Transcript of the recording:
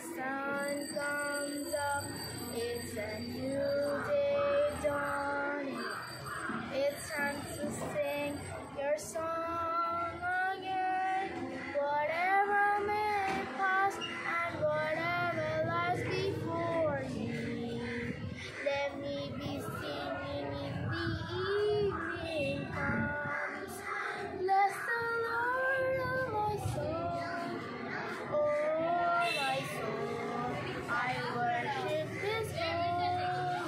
sun comes